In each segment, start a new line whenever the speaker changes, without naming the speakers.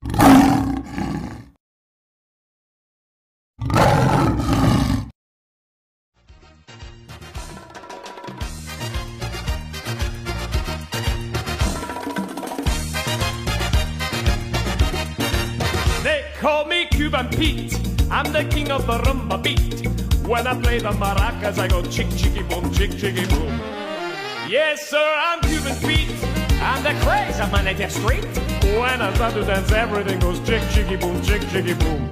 They call me Cuban Pete. I'm the king of the rumba beat. When I play the maracas, I go chick chicky boom, chick chicky boom. Yes, sir, I'm Cuban Pete. I'm the craze of my native street. When I start to dance, everything goes chick chicky boom, chick chicky boom.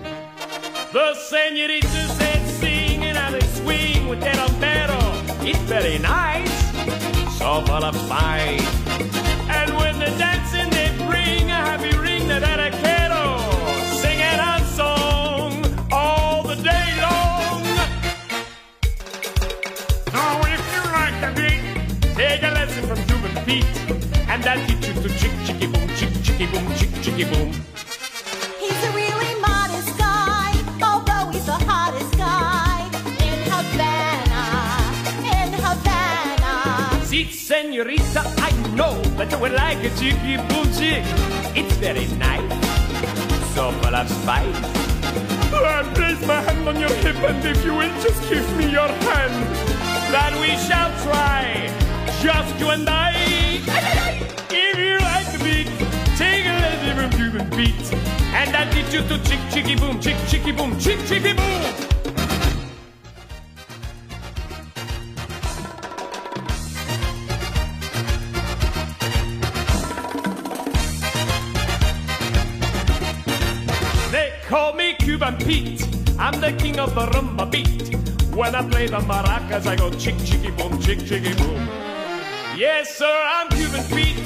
The senoritas said sing and they swing with that pero. It's very nice, so full of spice. And when they're dancing, they bring a happy ring that I quiero. Singing a song all the day long. So if you like the beat, take a lesson from Cuban Pete. And I'll teach you to chick chicky boom, chick chicky boom, chick chicky boom.
He's a really modest guy, although he's the hottest guy in Havana, in Havana.
See, senorita, I know that you would like a chicky boom chick. It's very nice, so full of spice. I'll place my hand on your hip, and if you will just give me your hand, then we shall try, just you and I. If you like the beat, take a lesson from Cuban Pete, and I'll teach you to chick chicky boom, chick chicky boom, chick chicky boom. They call me Cuban Pete. I'm the king of the rumba beat. When I play the maracas, I go chick chicky boom, chick chicky boom. Yes, sir, I'm Cuban Pete.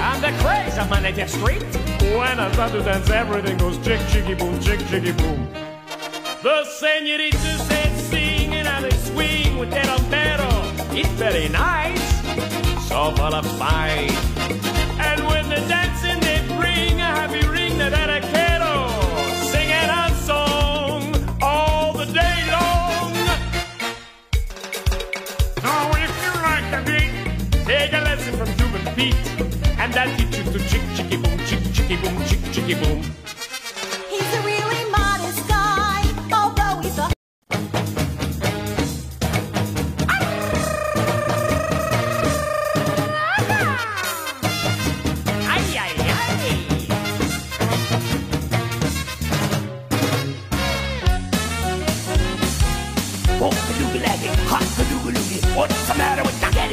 I'm the craze of my native street. When I start to dance, everything goes chick chicky boom, chick chicky boom. The senoritas said sing and how they swing with that pero. It's very nice, so full of spice. From Cuban Pete. And I'll teach you to chick chicky boom, chick chicky boom, chick chicky boom.
He's a really modest guy, although he's a
Ay, ay, ay.
Oh, loogie hot loogie loogie. What's the matter with the cat